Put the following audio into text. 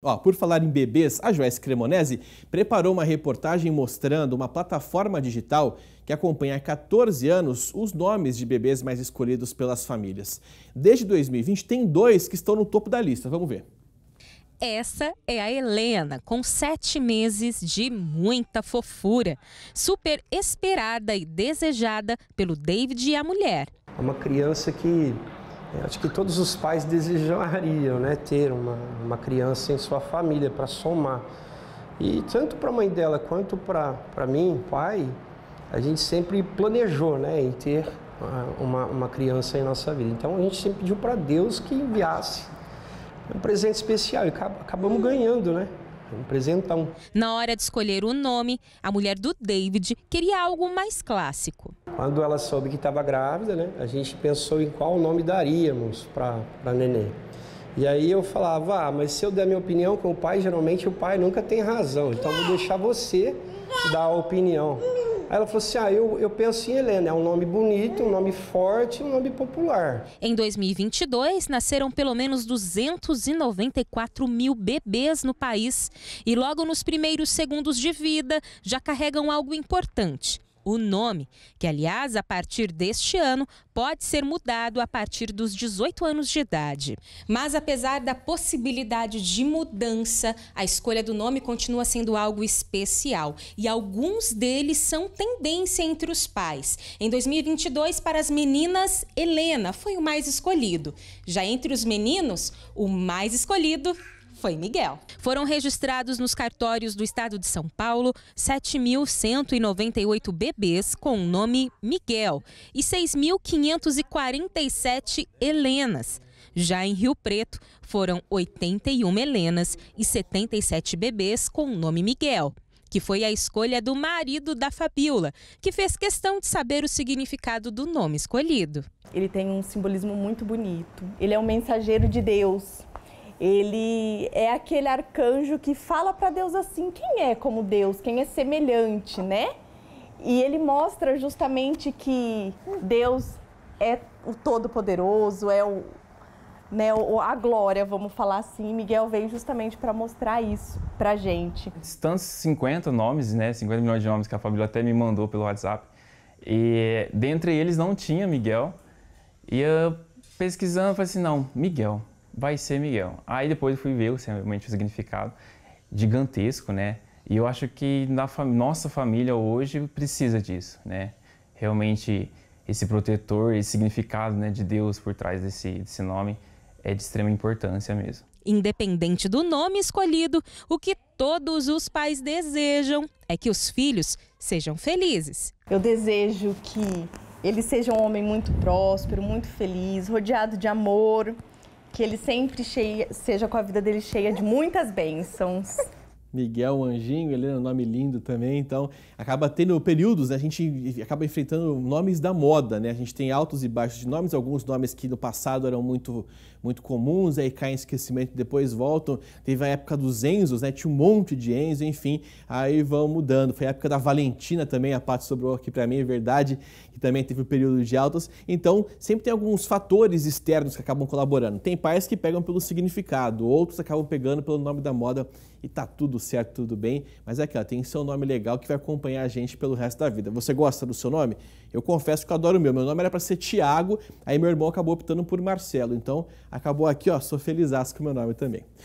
Ó, por falar em bebês, a Joyce Cremonese preparou uma reportagem mostrando uma plataforma digital que acompanha há 14 anos os nomes de bebês mais escolhidos pelas famílias. Desde 2020, tem dois que estão no topo da lista. Vamos ver. Essa é a Helena, com sete meses de muita fofura. Super esperada e desejada pelo David e a mulher. É uma criança que Acho que todos os pais desejariam né, ter uma, uma criança em sua família para somar. E tanto para a mãe dela quanto para mim, pai, a gente sempre planejou né, em ter uma, uma criança em nossa vida. Então a gente sempre pediu para Deus que enviasse um presente especial e acabamos ganhando, né? Um presentão. Na hora de escolher o nome, a mulher do David queria algo mais clássico. Quando ela soube que estava grávida, né, a gente pensou em qual nome daríamos para a neném. E aí eu falava, ah, mas se eu der minha opinião com o pai, geralmente o pai nunca tem razão, então vou deixar você dar a opinião. Aí ela falou assim: ah, eu, eu penso em Helena, é um nome bonito, um nome forte, um nome popular. Em 2022, nasceram pelo menos 294 mil bebês no país e logo nos primeiros segundos de vida já carregam algo importante o nome, que, aliás, a partir deste ano, pode ser mudado a partir dos 18 anos de idade. Mas, apesar da possibilidade de mudança, a escolha do nome continua sendo algo especial e alguns deles são tendência entre os pais. Em 2022, para as meninas, Helena foi o mais escolhido. Já entre os meninos, o mais escolhido foi Miguel. Foram registrados nos cartórios do estado de São Paulo 7.198 bebês com o nome Miguel e 6.547 Helenas. Já em Rio Preto, foram 81 Helenas e 77 bebês com o nome Miguel que foi a escolha do marido da Fabiola, que fez questão de saber o significado do nome escolhido. Ele tem um simbolismo muito bonito. Ele é um mensageiro de Deus ele é aquele arcanjo que fala para Deus assim: quem é como Deus, quem é semelhante, né? E ele mostra justamente que Deus é o Todo-Poderoso, é o, né, a glória, vamos falar assim. Miguel veio justamente para mostrar isso para gente. Tantos 50 nomes, né, 50 milhões de nomes que a Fabíola até me mandou pelo WhatsApp. E dentre eles não tinha Miguel. E eu pesquisando, falei assim, não, Miguel vai ser Miguel. Aí depois eu fui ver realmente o significado gigantesco, né? E eu acho que na fam nossa família hoje precisa disso, né? Realmente esse protetor, esse significado né, de Deus por trás desse, desse nome é de extrema importância mesmo. Independente do nome escolhido, o que todos os pais desejam é que os filhos sejam felizes. Eu desejo que ele seja um homem muito próspero, muito feliz, rodeado de amor, que ele sempre cheia, seja com a vida dele cheia de muitas bênçãos. Miguel Anjinho, Helena, é nome lindo também, então acaba tendo períodos, né? a gente acaba enfrentando nomes da moda, né? A gente tem altos e baixos de nomes, alguns nomes que no passado eram muito, muito comuns, aí caem em esquecimento depois voltam. Teve a época dos Enzos, né? Tinha um monte de Enzo, enfim, aí vão mudando. Foi a época da Valentina também, a parte sobrou aqui para mim, é verdade, que também teve o um período de altos. Então, sempre tem alguns fatores externos que acabam colaborando. Tem pais que pegam pelo significado, outros acabam pegando pelo nome da moda e tá tudo certo, tudo bem, mas é que tem seu nome legal que vai acompanhar a gente pelo resto da vida. Você gosta do seu nome? Eu confesso que eu adoro o meu. Meu nome era para ser Tiago, aí meu irmão acabou optando por Marcelo. Então, acabou aqui, ó, sou feliz com o meu nome também.